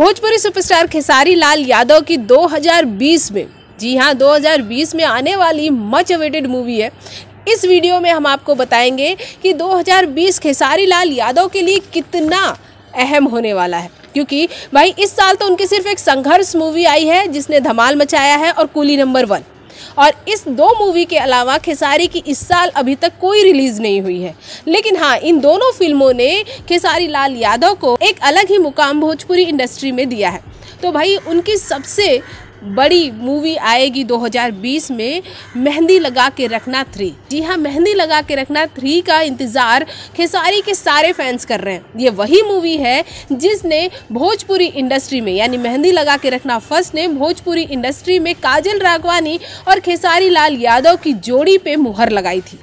Bhojpuri superstar Khesari Lal Yadav की 2020 में। जी हाँ 2020 में आने वाली मच अवेटेड मूवी है। इस वीडियो में हम आपको बताएँगे कि 2020 खेसारी लाल यादव के लिए कितना अहम होने वाला है। क्योंकि भाई, इस साल तो उनकी सिर्फ़ एक संघर्ष मूवी आई है, जिसने धमाल मचाया है और कुली नंबर वन और इस दो मूवी के अलावा खेसारी की इस साल अभी तक कोई रिलीज़ नहीं हुई है। लेकिन हाँ इन दोनों फ़िल्मों ने खेसारी लाल यादव को एक अलग ही मुकाम भोजपुरी इंडस्ट्री में दिया है। तो भाई, उनकी सबसे बड़ी मूवी आएगी 2020 में, मेहंदी लगा के रखना थ्री जी हाँ मेहंदी लगा के रखना थ्री का इंतज़ार खेसारी के सारे फैंस कर रहे हैं। ये वही मूवी है जिसने भोजपुरी इंडस्ट्री में, यानी मेहंदी लगा के रखना फ़र्स्ट ने भोजपुरी इंडस्ट्री में काजल राघवानी और खेसारी लाल यादव की जोड़ी पे मुहर लगाई थी।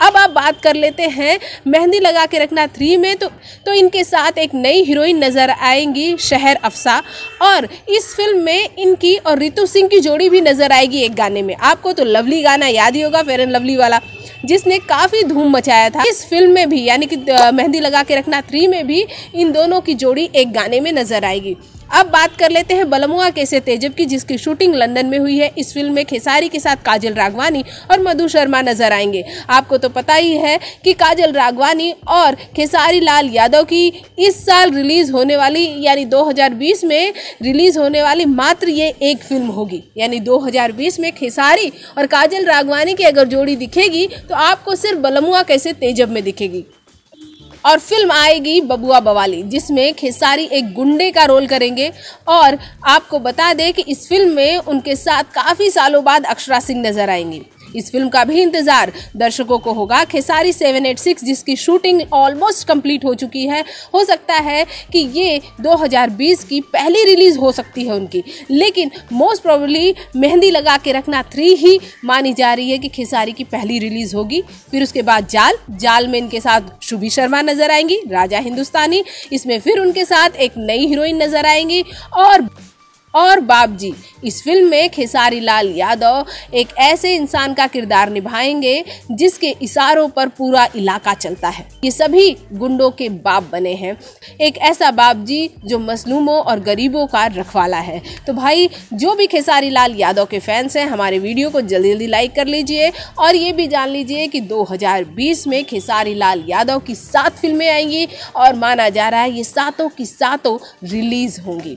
अब आप बात कर लेते हैं मेहंदी लगा के रखना थ्री में तो तो इनके साथ एक नई हीरोइन नज़र आएँगी, शहर अफसा। और इस फ़िल्म में इनकी और रितु सिंह की जोड़ी भी नज़र आएगी एक गाने में। आपको तो लवली गाना याद ही होगा, फेयर एंड लवली वाला, जिसने काफ़ी धूम मचाया था। इस फ़िल्म में भी, यानी कि मेहंदी लगा के रखना थ्री में भी इन दोनों की जोड़ी एक गाने में नज़र आएगी। अब बात कर लेते हैं बलमुआ कैसे तेजब की जिसकी शूटिंग लंदन में हुई है, इस फ़िल्म में खेसारी के साथ काजल राघवानी और मधु शर्मा नज़र आएँगे। आपको तो पता ही है कि काजल राघवानी और खेसारी लाल यादव की इस साल रिलीज़ होने वाली, यानी 2020 में रिलीज़ होने वाली मात्र ये एक फ़िल्म होगी। यानी 2020 में खेसारी और काजल राघवानी की अगर जोड़ी दिखेगी तो आपको सिर्फ़ बलमुआ कैसे तेजब में दिखेगी। और फ़िल्म आएगी बबुआ बवाली, जिसमें खेसारी एक गुंडे का रोल करेंगे। और आपको बता दें कि इस फ़िल्म में उनके साथ काफ़ी सालों बाद अक्षरा सिंह नज़र आएँगी। इस फ़िल्म का भी इंतज़ार। दर्शकों को होगा खेसारी 786 जिसकी शूटिंग ऑलमोस्ट कंप्लीट हो चुकी है। हो सकता है कि ये 2020 की पहली रिलीज़ हो सकती है उनकी। लेकिन मोस्ट प्रोबेबली मेहंदी लगा के रखना थ्री ही मानी जा रही है कि खेसारी की पहली रिलीज़ होगी। फिर उसके बाद जाल। जाल में इनके साथ शुभी शर्मा नज़र आएँगी, राजा हिंदुस्तानी। इसमें फिर उनके साथ एक नई हीरोइन नज़र आएँगी और और बाप जी इस फ़िल्म में खेसारी लाल यादव एक ऐसे इंसान का किरदार निभाएँगे जिसके इशारों पर पूरा इलाका चलता है। ये सभी गुंडों के बाप बने हैं। एक ऐसा बाप जी जो मसलूमों और गरीबों का रखवाला है। तो भाई, जो भी खेसारी लाल यादव के फैंस हैं, हमारे वीडियो को जल्दी जल्दी लाइक कर लीजिए और ये भी जान लीजिए कि 2020 में खेसारी लाल यादव की सात फ़िल्में आएँगी और माना जा रहा है ये सातों की सातों रिलीज़ होंगी।